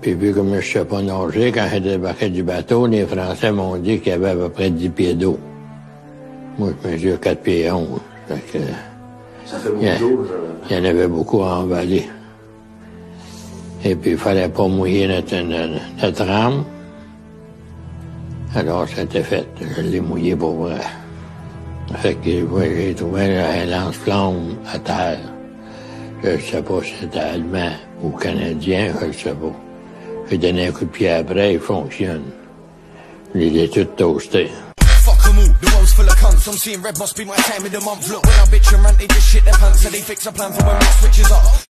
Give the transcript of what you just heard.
Puis vu comme je ne sais pas nager, quand j'ai débarqué du bateau, les Français m'ont dit qu'il y avait à peu près 10 pieds d'eau. Moi, je mesure 4 pieds 11. Fait que, Ça fait beaucoup il y, a- d'eau, il y en avait beaucoup à emballer. Et puis, il fallait pas mouiller notre, notre, notre rame. Alors, c'était fait. Je l'ai mouillé pour vrai. Fait que j'ai trouvé un lance-flamme à terre. Je sais pas si c'était allemand ou canadien, je ne sais pas. J'ai donné un coup de pied après, il fonctionne. Toastés. Fuck 'em all, the world's full of cunts. I'm seeing red must be my time of the month. Look, when I bitch and rant, they just shit their pants. So they fix a plan for when it switches up.